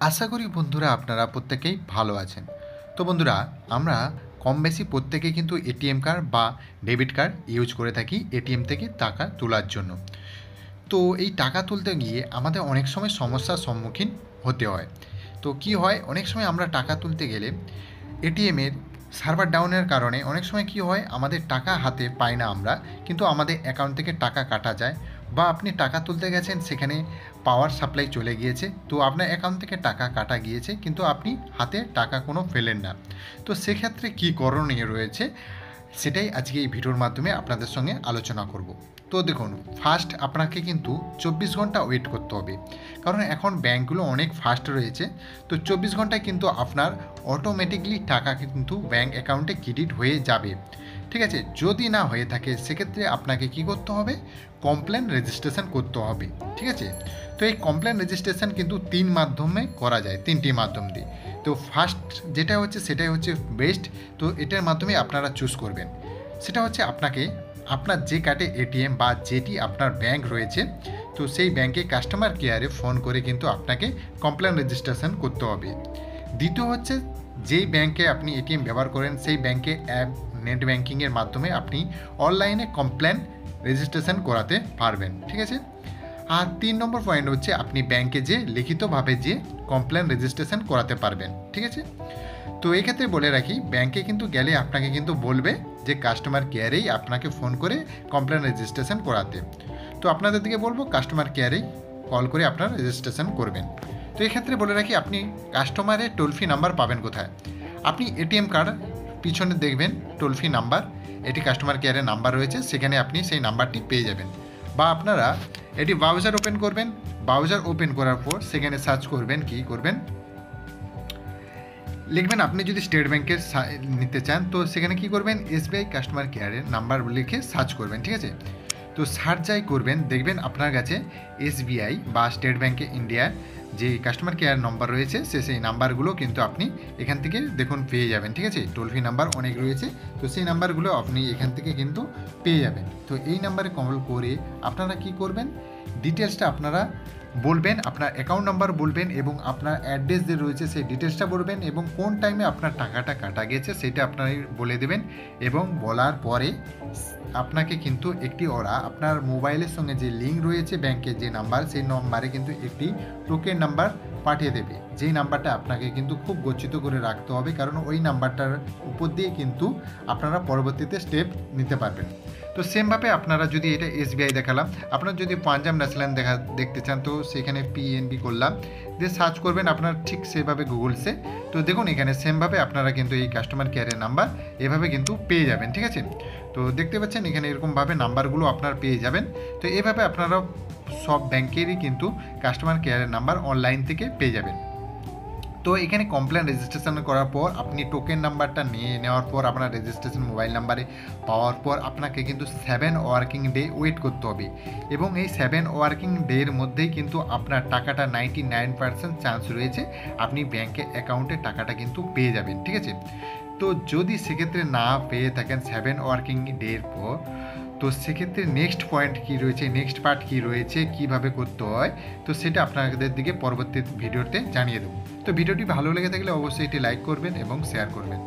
আশা করি বন্ধুরা আপনারা প্রত্যেকেই ভালো আছেন। তো বন্ধুরা, আমরা কম বেশি প্রত্যেকেই কিন্তু এটিএম কার্ড বা ডেবিট কার্ড ইউজ করে থাকি এটিএম থেকে টাকা তোলার জন্য। তো এই টাকা তুলতে গিয়ে আমাদের অনেক সময় সমস্যার সম্মুখীন হতে হয়। তো কি হয়, অনেক সময় আমরা টাকা তুলতে গেলে এটিএমের সার্ভার ডাউনের কারণে অনেক সময় কি হয়, আমাদের টাকা হাতে পাই না আমরা, কিন্তু আমাদের অ্যাকাউন্ট থেকে টাকা কাটা যায়। বা আপনি টাকা তুলতে গেছেন, সেখানে পাওয়ার সাপ্লাই চলে গিয়েছে। তো আপনার অ্যাকাউন্ট থেকে টাকা কাটা গিয়েছে, কিন্তু আপনি হাতে টাকা কোনো ফেলেন না। তো সেক্ষেত্রে কী করণীয় রয়েছে, সেটাই আজকে এই ভিডিওর মাধ্যমে আপনাদের সঙ্গে আলোচনা করব। তো দেখুন ফার্স্ট আপনাকে কিন্তু চব্বিশ ঘণ্টা ওয়েট করতে হবে। কারণ এখন ব্যাঙ্কগুলো অনেক ফাস্ট রয়েছে। তো চব্বিশ ঘন্টায় কিন্তু আপনার অটোমেটিকলি টাকা কিন্তু ব্যাঙ্ক অ্যাকাউন্টে ক্রেডিট হয়ে যাবে। ঠিক আছে? যদি না হয়ে থাকে, সেক্ষেত্রে আপনাকে কি করতে হবে? কমপ্লেন রেজিস্ট্রেশন করতে হবে, ঠিক আছে? তো এই কমপ্লেন রেজিস্ট্রেশন কিন্তু তিন মাধ্যমে করা যায়, তিনটি মাধ্যম দিয়ে। তো ফার্স্ট যেটা হচ্ছে, সেটাই হচ্ছে বেস্ট তো এটার মাধ্যমে আপনারা চুজ করবেন। সেটা হচ্ছে আপনাকে, আপনার যে কার্ডে এটিএম বা যেটি আপনার ব্যাংক রয়েছে, তো সেই ব্যাংকে কাস্টমার কেয়ারে ফোন করে কিন্তু আপনাকে কমপ্লেন রেজিস্ট্রেশন করতে হবে। দ্বিতীয় হচ্ছে, যেই ব্যাংকে আপনি এটিএম ব্যবহার করেন, সেই ব্যাংকে অ্যাপ নেট ব্যাংকিংয়ের মাধ্যমে আপনি অনলাইনে কমপ্লেন রেজিস্ট্রেশন করাতে পারবেন, ঠিক আছে? আর তিন নম্বর পয়েন্ট হচ্ছে আপনি ব্যাংকে যে লিখিতভাবে যে কমপ্লেন রেজিস্ট্রেশন করাতে পারবেন, ঠিক আছে? তো এই ক্ষেত্রে বলে রাখি, ব্যাংকে কিন্তু গেলে আপনাকে কিন্তু বলবে যে কাস্টমার কেয়ারেই আপনাকে ফোন করে কমপ্লেন রেজিস্ট্রেশন করাতে। তো আপনাদের দিকে বলব, কাস্টমার কেয়ারেই কল করে আপনার রেজিস্ট্রেশন করবেন। তো এই ক্ষেত্রে বলে রাখি, আপনি কাস্টমারের টোল ফ্রি নাম্বার পাবেন কোথায়? আপনি এটিএম কার্ড পিছনে দেখবেন টোল ফ্রি নাম্বার এটি কাস্টমার কেয়ারের নাম্বার রয়েছে, সেখানে আপনি সেই নাম্বারটি পেয়ে যাবেন। বা আপনারা এটি ব্রাউজার ওপেন করবেন ব্রাউজার ওপেন করার পর সেখানে সার্চ করবেন, কি করবেন? লিখবেন আপনি যদি স্টেট ব্যাংকের নিতে চান, তো সেখানে কি করবেন? এসবিআই কাস্টমার কেয়ারের নাম্বার লিখে সার্চ করবেন, ঠিক আছে? তো সার্চ যাই করবেন, দেখবেন আপনার কাছে এসবিআই বা স্টেট ব্যাঙ্কে ইন্ডিয়ার যে কাস্টমার কেয়ার নাম্বার রয়েছে, সে সেই নাম্বারগুলো কিন্তু আপনি এখান থেকে দেখুন পেয়ে যাবেন, ঠিক আছে? টোল ফ্রি নাম্বার অনেক রয়েছে, তো সেই নাম্বারগুলো আপনি এখান থেকে কিন্তু পেয়ে যাবেন। তো এই নাম্বারে কল করে আপনারা কি করবেন? ডিটেলসটা আপনারা বলবেন, আপনার অ্যাকাউন্ট নাম্বার বলবেন এবং আপনার অ্যাড্রেস যে রয়েছে সেই ডিটেলসটা বলবেন এবং কোন টাইমে আপনার টাকাটা কাটা গেছে সেটা আপনারাই বলে দেবেন এবং বলার পরে আপনাকে কিন্তু একটি ওরা আপনার মোবাইলের সঙ্গে যে লিঙ্ক রয়েছে ব্যাংকের যে নাম্বার সেই নম্বরে কিন্তু একটি টোকেন নাম্বার পাঠিয়ে দেবে। যেই নাম্বারটা আপনাকে কিন্তু খুব গচ্ছিত করে রাখতে হবে, কারণ ওই নাম্বারটার উপর দিয়ে কিন্তু আপনারা পরবর্তীতে স্টেপ নিতে পারবেন। তো সেমভাবে আপনারা যদি এটা এসবিআই দেখালাম, আপনারা যদি পাঞ্জাব ন্যাশনাল দেখা, দেখতে চান, তো সেখানে পিএনবি করলাম। দিয়ে সার্চ করবেন আপনার ঠিক সেভাবে গুগলসে তো দেখুন, এখানে সেমভাবে আপনারা কিন্তু এই কাস্টমার কেয়ারের নাম্বার এভাবে কিন্তু পেয়ে যাবেন, ঠিক আছে? তো দেখতে পাচ্ছেন, এখানে এরকমভাবে নাম্বারগুলো আপনারা পেয়ে যাবেন। তো এভাবে আপনারা সব ব্যাংকেরই কিন্তু কাস্টমার কেয়ারের নাম্বার অনলাইন থেকে পেয়ে যাবেন। তো এখানে কমপ্লেন রেজিস্ট্রেশন করার পর আপনি টোকেন নাম্বারটা নিয়ে নেওয়ার পর আপনার রেজিস্ট্রেশন মোবাইল নাম্বারে পাওয়ার পর আপনাকে কিন্তু সেভেন ওয়ার্কিং ডে ওয়েট করতে হবে। এবং এই সেভেন ওয়ার্কিং ডের মধ্যেই কিন্তু আপনার টাকাটা নাইনটি নাইন পার্সেন্ট চান্স রয়েছে আপনি ব্যাংকে অ্যাকাউন্টে টাকাটা কিন্তু পেয়ে যাবেন, ঠিক আছে? তো যদি সেক্ষেত্রে না পেয়ে থাকেন সেভেন ওয়ার্কিং ডের পর তো সেক্ষেত্রে নেক্সট পয়েন্ট কি রয়েছে নেক্সট পার্ট কি রয়েছে, কীভাবে করতে হয়, তো সেটা আপনাদের দিকে পরবর্তী ভিডিওতে জানিয়ে দেবো। তো ভিডিওটি ভালো লেগে থাকলে অবশ্যই এটি লাইক করবেন এবং শেয়ার করবেন।